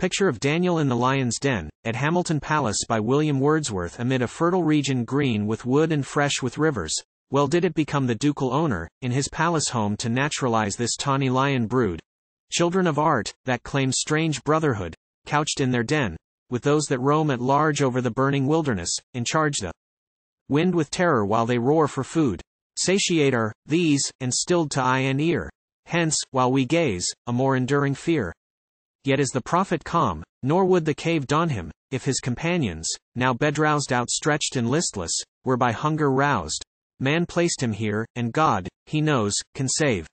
Picture of Daniel in the Lion's Den, at Hamilton Palace by William Wordsworth amid a fertile region green with wood and fresh with rivers. Well did it become the ducal owner, in his palace home to naturalize this tawny lion brood. Children of art, that claim strange brotherhood, couched in their den, with those that roam at large over the burning wilderness, in charge the wind with terror while they roar for food. Satiate are, these, and stilled to eye and ear. Hence, while we gaze, a more enduring fear. Yet is the prophet calm, nor would the cave dawn him, if his companions, now bedroused outstretched and listless, were by hunger roused. Man placed him here, and God, he knows, can save.